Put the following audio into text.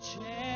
no.